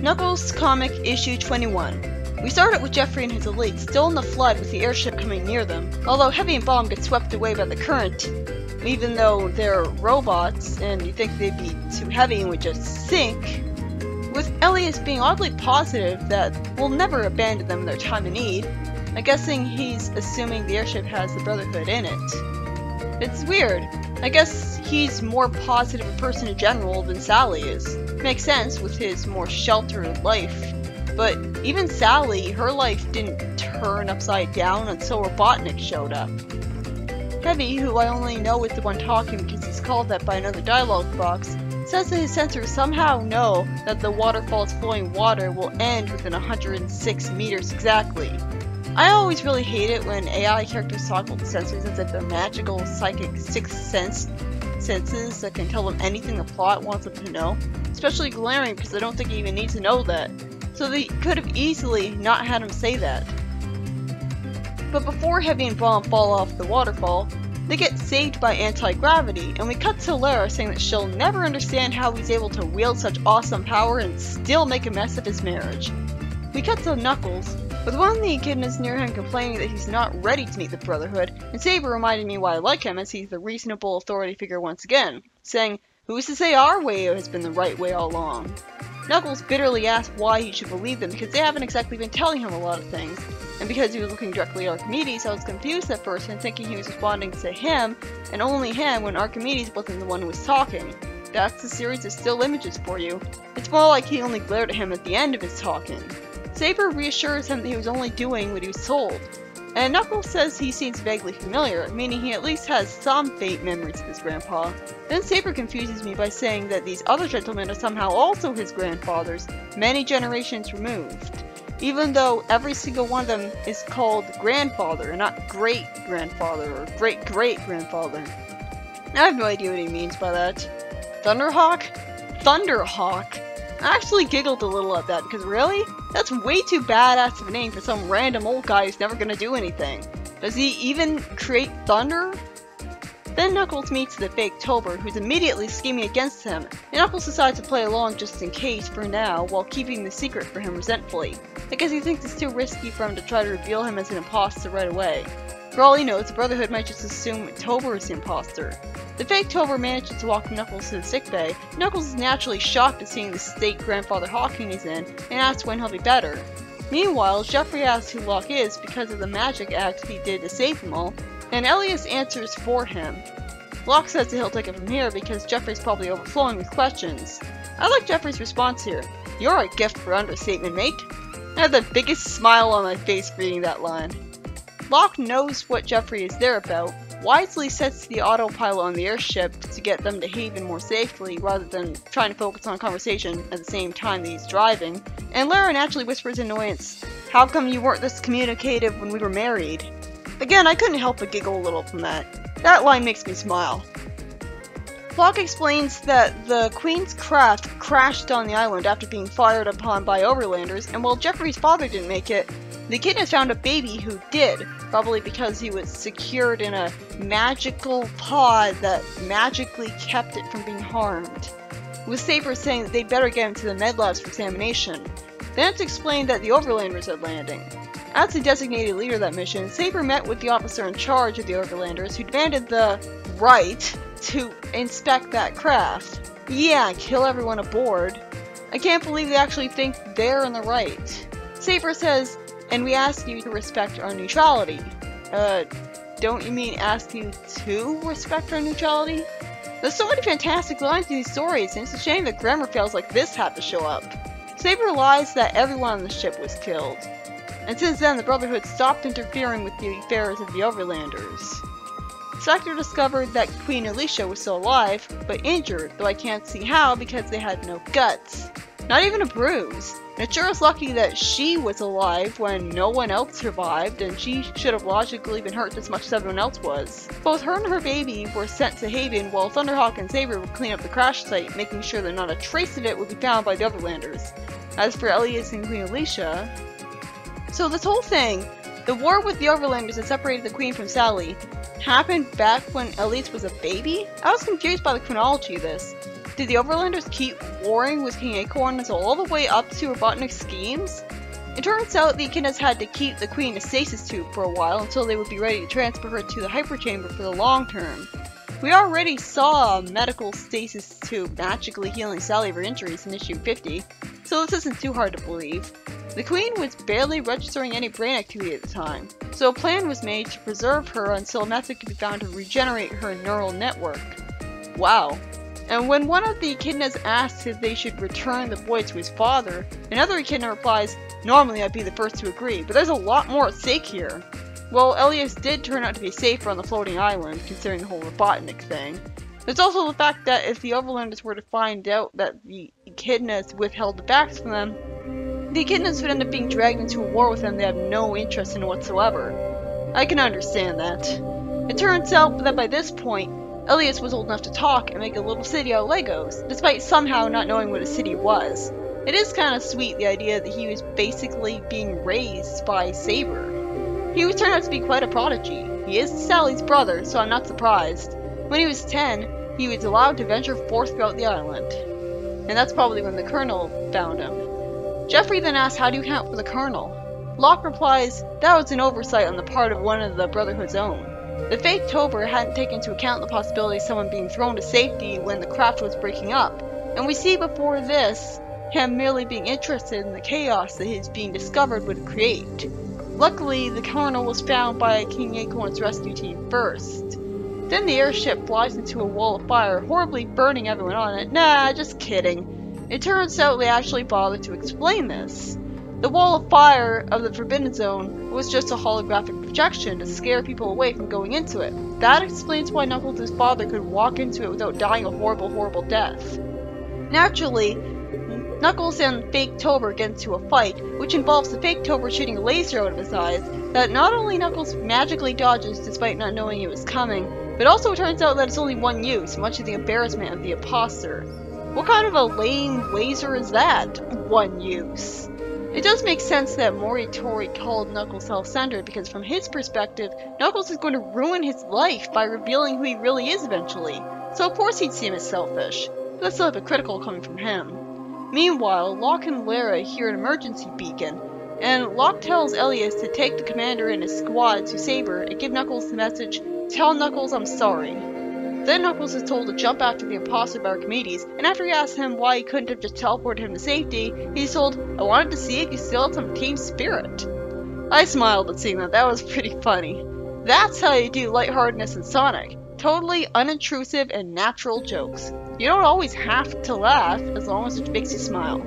Knuckles Comic Issue 21. We started with Geoffrey and his elite still in the flood with the airship coming near them, although Heavy and Bomb get swept away by the current, even though they're robots and you think they'd be too heavy and would just sink. With Elias being oddly positive that we'll never abandon them in their time of need, I'm guessing he's assuming the airship has the Brotherhood in it. It's weird. I guess he's more positive a person in general than Sally is. Makes sense with his more sheltered life. But even Sally, her life didn't turn upside down until Robotnik showed up. Heavy, who I only know is the one talking because he's called that by another dialogue box, says that his sensors somehow know that the waterfall's flowing water will end within 106 meters exactly. I always really hate it when AI characters talk the sensors as if they're magical, psychic, sixth sense senses that can tell them anything the plot wants them to know. Especially glaring because I don't think he even needs to know that. So they could have easily not had him say that. But before Heavy and Bomb fall off the waterfall, they get saved by anti-gravity, and we cut to Lara saying that she'll never understand how he's able to wield such awesome power and still make a mess of his marriage. We cut to Knuckles, with one of the echidnas near him complaining that he's not ready to meet the Brotherhood, and Sabre reminding me why I like him as he's the reasonable authority figure once again, saying, Who's to say our way has been the right way all along? Knuckles bitterly asks why he should believe them because they haven't exactly been telling him a lot of things, and because he was looking directly at Archimedes, I was confused at first and thinking he was responding to him, and only him, when Archimedes wasn't the one who was talking. That's a series of still images for you. It's more like he only glared at him at the end of his talking. Sabre reassures him that he was only doing what he was told. And Knuckles says he seems vaguely familiar, meaning he at least has some faint memories of his grandpa. Then Sabre confuses me by saying that these other gentlemen are somehow also his grandfathers, many generations removed even though every single one of them is called grandfather and not great grandfather or great great grandfather. I have no idea what he means by that. Thunderhawk? Thunderhawk? I actually giggled a little at that because really? That's way too badass of a name for some random old guy who's never gonna do anything. Does he even create thunder? Then Knuckles meets the fake Tobor, who's immediately scheming against him, and Knuckles decides to play along just in case for now, while keeping the secret for him resentfully. because he thinks it's too risky for him to try to reveal him as an imposter right away. For all he knows, the Brotherhood might just assume Tobor is the imposter. The fake Tobor manages to walk Knuckles to the sickbay. Knuckles is naturally shocked at seeing the state Grandfather Hawking is in, and asks when he'll be better. Meanwhile, Geoffrey asks who Locke is because of the magic act he did to save them all, and Elias answers for him. Locke says that he'll take it from here because Geoffrey's probably overflowing with questions. I like Geoffrey's response here. You're a gift for understatement, mate. I had the biggest smile on my face reading that line. Locke knows what Geoffrey is there about, wisely sets the autopilot on the airship to get them to Haven more safely rather than trying to focus on conversation at the same time that he's driving, and Lara naturally whispers annoyance, How come you weren't this communicative when we were married? Again, I couldn't help but giggle a little from that. That line makes me smile. Locke explains that the Queen's craft crashed on the island after being fired upon by overlanders, and while Geoffrey's father didn't make it, the kid has found a baby who did, probably because he was secured in a magical pod that magically kept it from being harmed. With Sabre saying that they'd better get him to the med labs for examination. It's explained that the overlanders had landing. As the designated leader of that mission, Sabre met with the officer in charge of the Overlanders who demanded the right to inspect that craft. Yeah, kill everyone aboard. I can't believe they actually think they're in the right. Sabre says, and we ask you to respect our neutrality. Uh, don't you mean ask you to respect our neutrality? There's so many fantastic lines in these stories, and it's a shame that grammar fails like this had to show up. Sabre lies that everyone on the ship was killed and since then the Brotherhood stopped interfering with the affairs of the Overlanders. Spectre discovered that Queen Alicia was still alive, but injured, though I can't see how because they had no guts. Not even a bruise. It lucky that she was alive when no one else survived, and she should have logically been hurt as much as everyone else was. Both her and her baby were sent to Haven while Thunderhawk and Sabre would clean up the crash site, making sure that not a trace of it would be found by the Overlanders. As for Elias and Queen Alicia, so this whole thing, the war with the Overlanders that separated the Queen from Sally, happened back when Elise was a baby? I was confused by the chronology of this. Did the Overlanders keep warring with King Acorn until all the way up to Robotnik's schemes? It turns out the Echidnas had to keep the Queen in a stasis tube for a while until they would be ready to transfer her to the hyperchamber for the long term. We already saw a medical stasis tube magically healing Sally of her injuries in issue 50, so this isn't too hard to believe. The Queen was barely registering any brain activity at the time, so a plan was made to preserve her until a method could be found to regenerate her neural network. Wow. And when one of the echidnas asks if they should return the boy to his father, another echidna replies, Normally I'd be the first to agree, but there's a lot more at stake here. Well, Elias did turn out to be safer on the floating island, considering the whole Robotnik thing. There's also the fact that if the Overlanders were to find out that the Echidnas withheld the facts from them, the Echidnas would end up being dragged into a war with them they have no interest in whatsoever. I can understand that. It turns out that by this point, Elias was old enough to talk and make a little city out of Legos, despite somehow not knowing what a city was. It is kind of sweet the idea that he was basically being raised by Sabre. He would turn out to be quite a prodigy. He is Sally's brother, so I'm not surprised. When he was 10, he was allowed to venture forth throughout the island. And that's probably when the Colonel found him. Geoffrey then asks how do you account for the Colonel? Locke replies, that was an oversight on the part of one of the Brotherhood's own. The fake Tobor hadn't taken into account the possibility of someone being thrown to safety when the craft was breaking up, and we see before this him merely being interested in the chaos that his being discovered would create. Luckily, the colonel was found by King Acorn's rescue team first. Then the airship flies into a wall of fire, horribly burning everyone on it. Nah, just kidding. It turns out they actually bothered to explain this. The wall of fire of the Forbidden Zone was just a holographic projection to scare people away from going into it. That explains why Knuckles' father could walk into it without dying a horrible, horrible death. Naturally, Knuckles and Fake Tobor get into a fight, which involves the Fake Tobor shooting a laser out of his eyes that not only Knuckles magically dodges despite not knowing it was coming, but also turns out that it's only one use, much to the embarrassment of the imposter. What kind of a lame laser is that? One use. It does make sense that Moritori called Knuckles self-centered because from his perspective, Knuckles is going to ruin his life by revealing who he really is eventually. So of course he'd see him as selfish. But that's still hypocritical coming from him. Meanwhile, Locke and Lara hear an emergency beacon, and Locke tells Elias to take the commander and his squad to Sabre and give Knuckles the message, Tell Knuckles I'm sorry. Then Knuckles is told to jump after the imposter by Archimedes, and after he asks him why he couldn't have just teleported him to safety, he's told, I wanted to see if you still had some team spirit. I smiled at seeing that, that was pretty funny. That's how you do lightheartedness in Sonic. Totally unintrusive and natural jokes. You don't always have to laugh, as long as it makes you smile.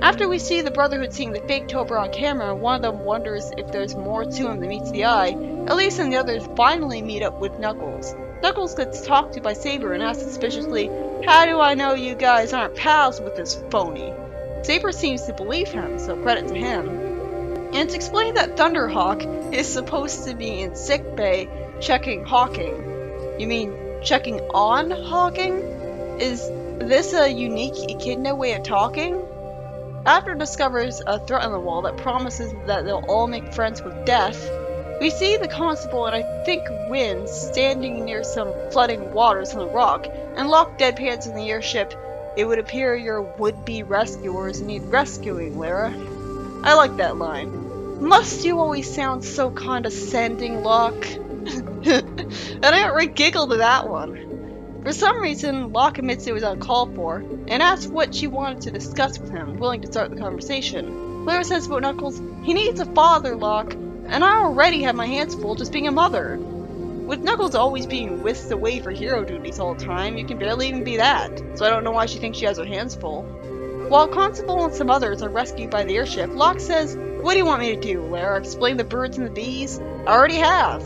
After we see the Brotherhood seeing the fake Tobor on camera, one of them wonders if there's more to him than meets the eye. Elise and the others finally meet up with Knuckles. Knuckles gets talked to by Sabre and asks suspiciously, How do I know you guys aren't pals with this phony? Sabre seems to believe him, so credit to him. And it's explained that Thunderhawk is supposed to be in sickbay checking Hawking. You mean checking on Hawking? Is this a unique Echidna way of talking? After discovers a threat on the wall that promises that they'll all make friends with death, we see the constable and I think Win standing near some flooding waters on the rock, and Locke deadpans in the airship. It would appear your would-be rescuers need rescuing, Lara. I like that line. Must you always sound so condescending, Locke? and I outright giggled at that one. For some reason, Locke admits it was uncalled for, and asks what she wanted to discuss with him, willing to start the conversation. Lara says about Knuckles, he needs a father, Locke, and I already have my hands full just being a mother. With Knuckles always being whisked away for hero duties all the time, you can barely even be that, so I don't know why she thinks she has her hands full. While Constable and some others are rescued by the airship, Locke says, What do you want me to do, Lara? Explain the birds and the bees? I already have.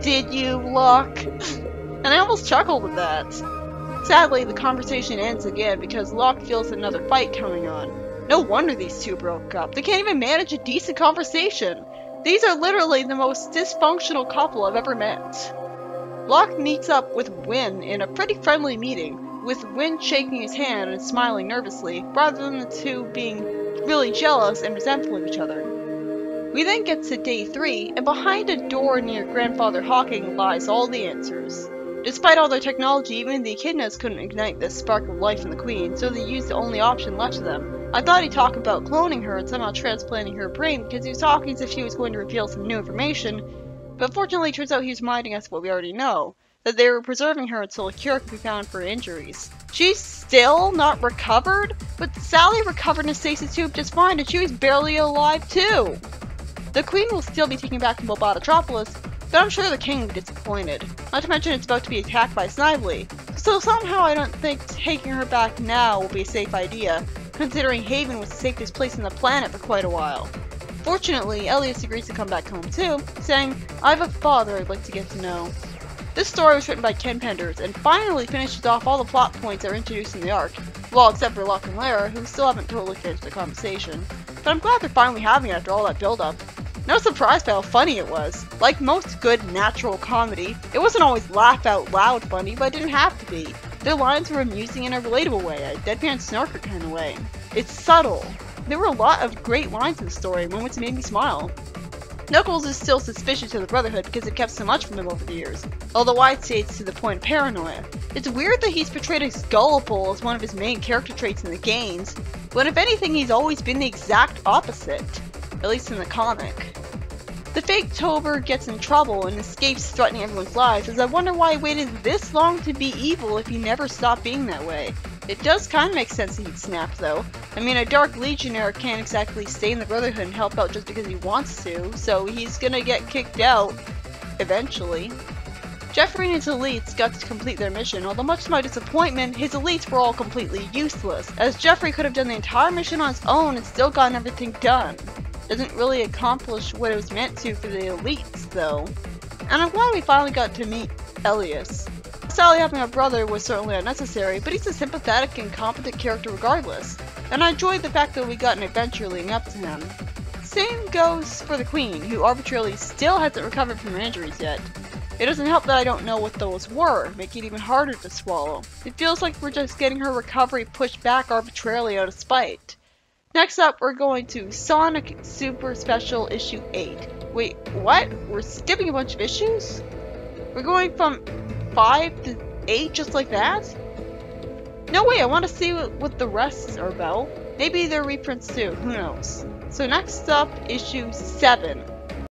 Did you, Locke? and I almost chuckled at that. Sadly, the conversation ends again because Locke feels another fight coming on. No wonder these two broke up. They can't even manage a decent conversation. These are literally the most dysfunctional couple I've ever met. Locke meets up with Win in a pretty friendly meeting, with Win shaking his hand and smiling nervously, rather than the two being really jealous and resentful of each other. We then get to day 3, and behind a door near Grandfather Hawking lies all the answers. Despite all their technology, even the echidnas couldn't ignite the spark of life in the Queen, so they used the only option left to them. I thought he'd talk about cloning her and somehow transplanting her brain because he was talking as if he was going to reveal some new information, but fortunately it turns out he was reminding us what we already know, that they were preserving her until a cure could be found for injuries. She's still not recovered? But Sally recovered in a stasis tube just fine and she was barely alive too! The Queen will still be taken back to Robotropolis, but I'm sure the king will be disappointed. Not to mention it's about to be attacked by Snively. So somehow I don't think taking her back now will be a safe idea, considering Haven was the safest place on the planet for quite a while. Fortunately, Elias agrees to come back home too, saying, I have a father I'd like to get to know. This story was written by Ken Penders, and finally finishes off all the plot points that are introduced in the arc. Well, except for Locke and Lara, who still haven't totally finished the conversation. But I'm glad they're finally having it after all that build-up. No surprise by how funny it was. Like most good natural comedy, it wasn't always laugh out loud funny, but it didn't have to be. Their lines were amusing in a relatable way, a deadpan snarker kind of way. It's subtle. There were a lot of great lines in the story, moments that made me smile. Knuckles is still suspicious of the Brotherhood because it kept so much from them over the years, although I'd say it's to the point of paranoia. It's weird that he's portrayed as gullible as one of his main character traits in the games, when if anything he's always been the exact opposite at least in the comic. The fake Tobor gets in trouble and escapes threatening everyone's lives, as I wonder why he waited this long to be evil if he never stopped being that way. It does kind of make sense that he'd snap, though. I mean, a Dark Legionnaire can't exactly stay in the Brotherhood and help out just because he wants to, so he's gonna get kicked out, eventually. Geoffrey and his elites got to complete their mission, although much to my disappointment, his elites were all completely useless, as Geoffrey could have done the entire mission on his own and still gotten everything done doesn't really accomplish what it was meant to for the elites, though. And I'm glad we finally got to meet Elias. Sally having a brother was certainly unnecessary, but he's a sympathetic and competent character regardless, and I enjoyed the fact that we got an adventure leading up to him. Same goes for the Queen, who arbitrarily still hasn't recovered from her injuries yet. It doesn't help that I don't know what those were, making it even harder to swallow. It feels like we're just getting her recovery pushed back arbitrarily out of spite. Next up, we're going to Sonic Super Special Issue 8. Wait, what? We're skipping a bunch of issues? We're going from 5 to 8 just like that? No way, I want to see what, the rest are about. Maybe they're reprints too, who knows. So next up, issue 7.